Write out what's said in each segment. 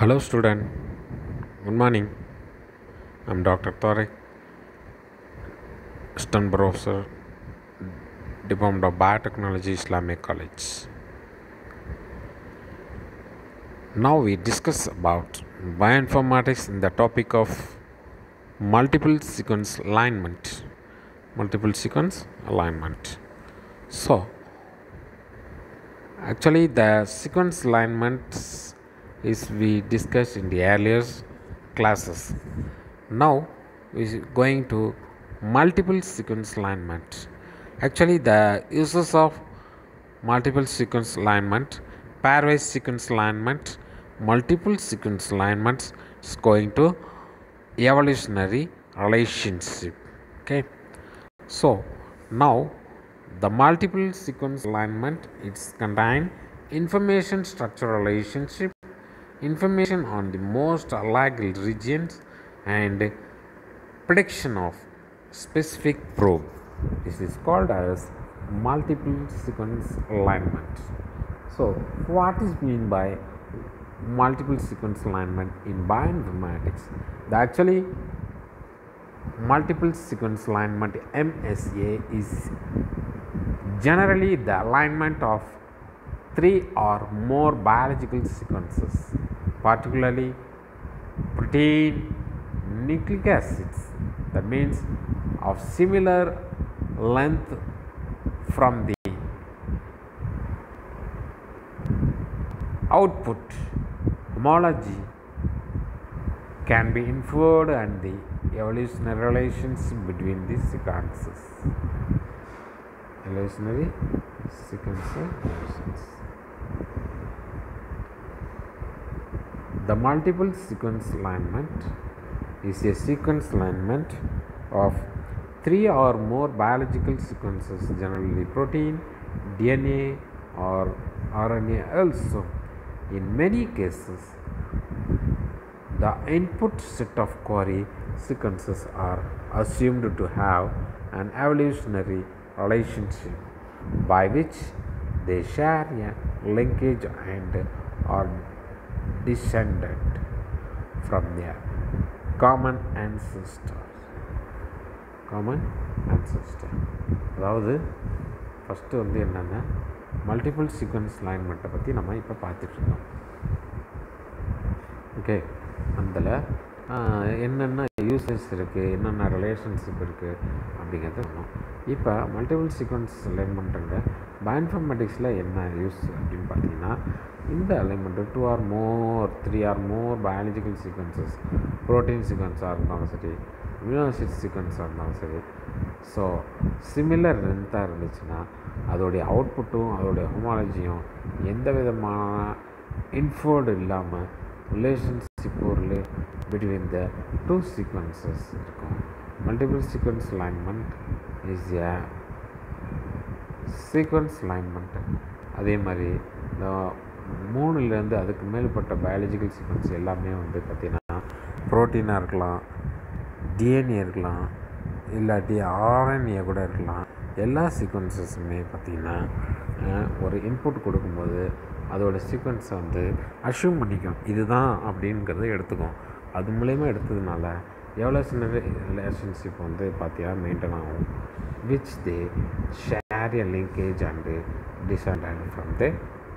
Hello, student. Good morning. I'm Dr. Tariq, Assistant Professor, Department of Biotechnology, Islamic College. Now we discuss about bioinformatics in the topic of multiple sequence alignment. Multiple sequence alignment. So, actually, the sequence alignments is we discussed in the earlier classes. Now we is going to multiple sequence alignment. Actually, the uses of multiple sequence alignment, pairwise sequence alignment, multiple sequence alignments is going to evolutionary relationship. Okay. So now the multiple sequence alignment it's contain information structure relationship information on the most alike regions and prediction of specific probe. This is called as multiple sequence alignment. So, what is mean by multiple sequence alignment in bioinformatics? The actually multiple sequence alignment MSA is generally the alignment of three or more biological sequences, particularly protein, nucleic acids, that means of similar length from the output homology can be inferred and the evolutionary relations between the sequences. Evolutionary sequential relations. The multiple sequence alignment is a sequence alignment of three or more biological sequences, generally protein, DNA, or RNA also. In many cases, the input set of query sequences are assumed to have an evolutionary relationship by which they share a linkage and are descended from their common ancestor. Common ancestor. அதாவது first வந்து என்னென்னா multiple sequence லைன்மெண்ட்டை பற்றி நம்ம இப்போ பார்த்துட்ருக்கோம் okay அதில் என்னென்ன uses இருக்குது என்னென்ன ரிலேஷன்ஷிப் இருக்குது அப்படிங்கிறத இப்போ மல்டிபிள் சீக்வன்ஸ் லைன்மெண்ட்டுங்க பயோன்ஃபர்மேட்டிக்ஸில் என்ன யூஸ் அப்படின்னு பார்த்தீங்கன்னா இந்த alignment two or more three or more biological sequences protein சீக்வன்ஸாக இருந்தாலும் சரி இம்யூனோசிட் சீக்வன்ஸாக இருந்தாலும் சரி. ஸோ சிமிலர் லென்த்தாக இருந்துச்சுன்னா அதோடைய அவுட்புட்டும் அதோடைய ஹோமாலஜியும் எந்த விதமான இன்ஃபோர்டு இல்லாமல் ரிலேஷன்ஷிப் ஒரு பிட்வீன் த டூ சீக்வன்சஸ் இருக்கும். Multiple sequence alignment is a sequence alignment அதே மாதிரி இந்த மூணுலேருந்து அதுக்கு மேற்பட்ட பயாலஜிக்கல் சீக்வன்ஸ் எல்லாமே வந்து பார்த்திங்கன்னா ப்ரோட்டீனாக இருக்கலாம் டிஎன்ஏ இருக்கலாம் இல்லாட்டி ஆர்என்ஏ கூட இருக்கலாம். எல்லா சீக்வன்சஸுமே பார்த்திங்கன்னா ஒரு இன்புட் கொடுக்கும்போது அதோடய சீக்வன்ஸை வந்து அஷ்யூம் பண்ணிக்கும். இதுதான் அப்படிங்கிறத எடுத்துக்கும். அது மூலயமா எடுத்ததுனால எவ்வளோ சின்ன ரிலேஷன்ஷிப் வந்து பார்த்தீங்கன்னா மெயின்டைன் ஆகும். Which they carry a linkage and a descendant from the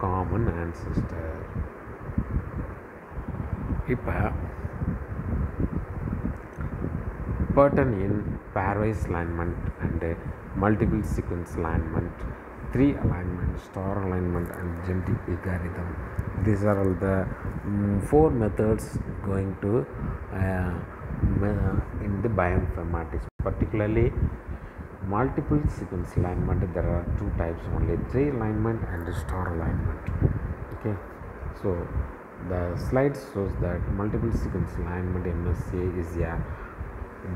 common ancestor. இப்போ pertain in pairwise alignment and multiple sequence alignment tree alignment star alignment and genetic algorithm. These are all the mm, four methods going to uh, in the bioinformatics. Particularly multiple sequence alignment. There are two types only: tree alignment and star alignment. Okay, so the slide shows that multiple sequence alignment MSA is a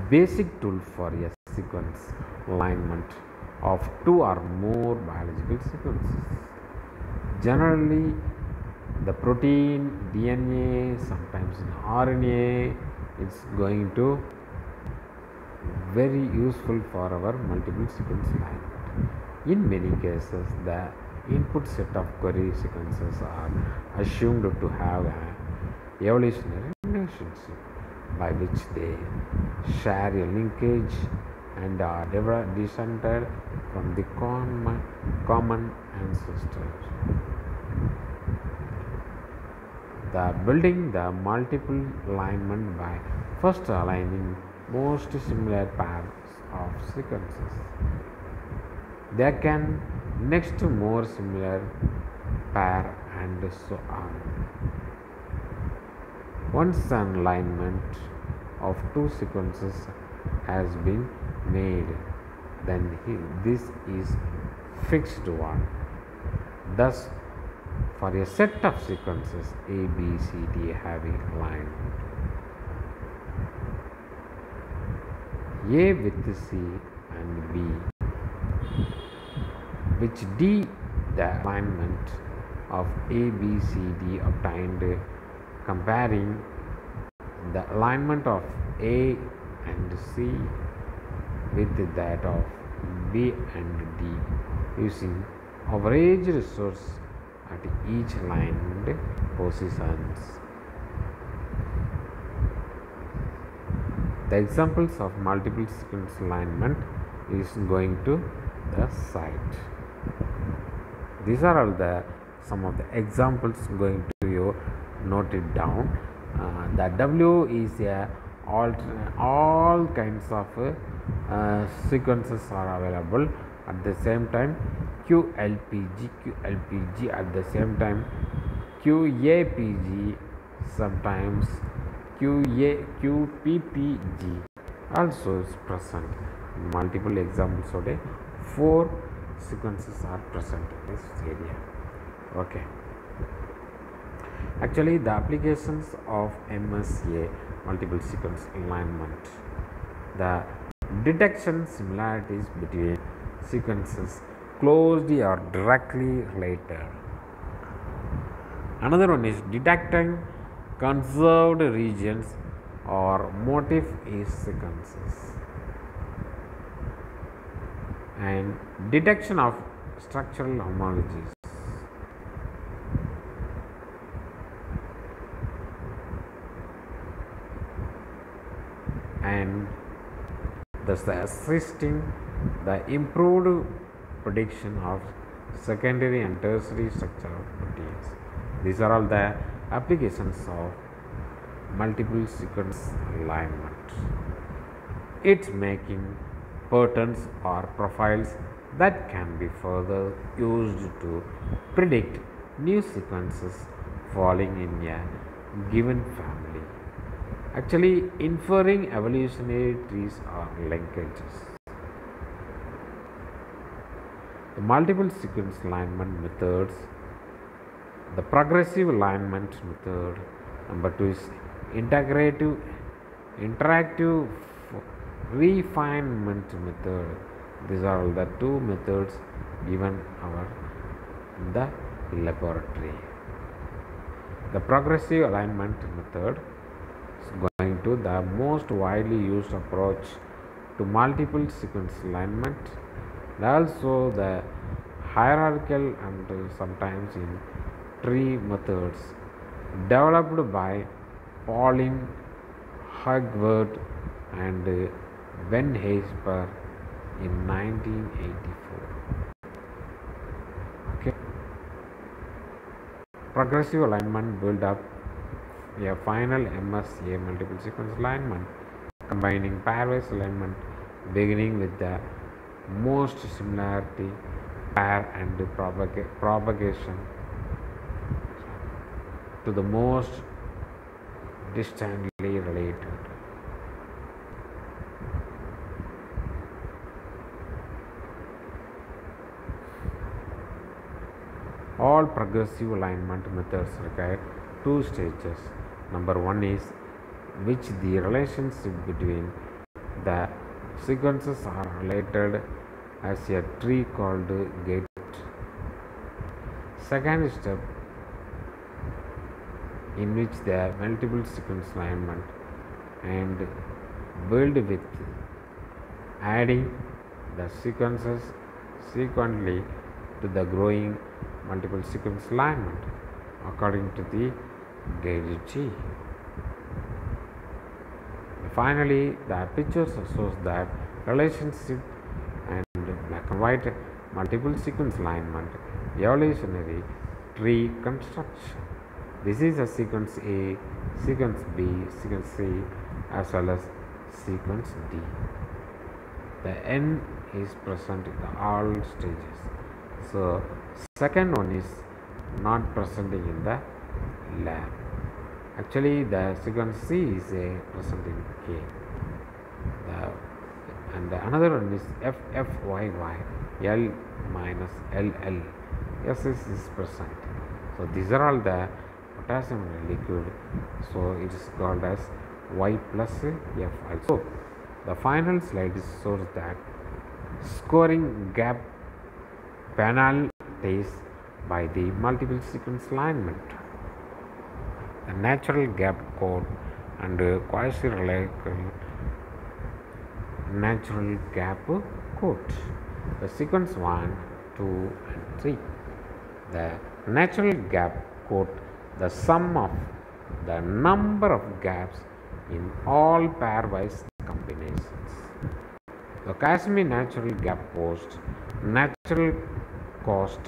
basic tool for a sequence alignment of two or more biological sequences. Generally, the protein, DNA, sometimes in RNA, it's going to very useful for our multiple sequence alignment. In many cases, the input set of query sequences are assumed to have a evolutionary relationship by which they share a linkage and are descended from the common, common ancestors. The building the multiple alignment by first aligning most similar pairs of sequences. They can next more similar pair and so on. Once an alignment of two sequences has been made, then he- this is fixed one. Thus, for a set of sequences A, B, C, D having alignment, A with C and B, which D the alignment of A, B, C, D obtained comparing the alignment of A and C with that of B and D using average resource at each aligned positions. The examples of multiple sequence alignment is going to the site. These are all the some of the examples going to you note it down. Uh, the W is a all kinds of uh, sequences are available at the same time QLPG QLPG at the same time QAPG sometimes QA QPPG also is present. Multiple examples today four sequences are present in this area. Okay. Actually the applications of MSA multiple sequence alignment. The detection similarities between sequences closely or directly related. Another one is detecting conserved regions or motif is sequences and detection of structural homologies and thus the assisting the improved prediction of secondary and tertiary structure of proteins. These are all the applications of multiple sequence alignment. It's making patterns or profiles that can be further used to predict new sequences falling in a given family. Actually, inferring evolutionary trees or linkages. The multiple sequence alignment methods, the progressive alignment method, number two is integrative, interactive refinement method. These are the two methods given our the laboratory. The progressive alignment method is going to the most widely used approach to multiple sequence alignment and also the hierarchical and sometimes in tree methods developed by Paulien Hogeweg and Ben Hesper in 1984. Okay. Progressive alignment build up a final MSA multiple sequence alignment combining pairwise alignment beginning with the most similarity pair and propaga- propagation to the most distantly related. All progressive alignment methods require two stages. Number one is which the relationship between the sequences are related as a tree called gate. Second step in which the multiple sequence alignment and build with adding the sequences sequentially to the growing multiple sequence alignment according to the del G. Finally, the picture shows that relationship and black and white multiple sequence alignment evolutionary tree construction. This is a sequence A, sequence B, sequence C, as well as sequence D. The N is present in the all stages. So, second one is not present in the lab. Actually, the sequence C is a present in K. The, and the another one is F F Y Y L minus L L. S is present. So these are all the potassium liquid. So it is called as Y plus F also. The final slide shows that scoring gap penalties by the multiple sequence alignment. The natural gap code and quasi-reliable natural gap code. The sequence 1, 2 and 3. The natural gap code the sum of the number of gaps in all pairwise combinations. The Casimir natural gap cost natural cost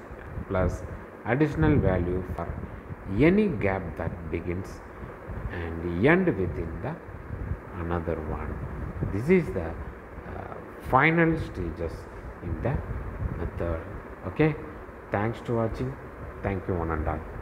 plus additional value for any gap that begins and end within the another one. This is the uh, final stages in the method. Okay, thanks to watching. Thank you one and all.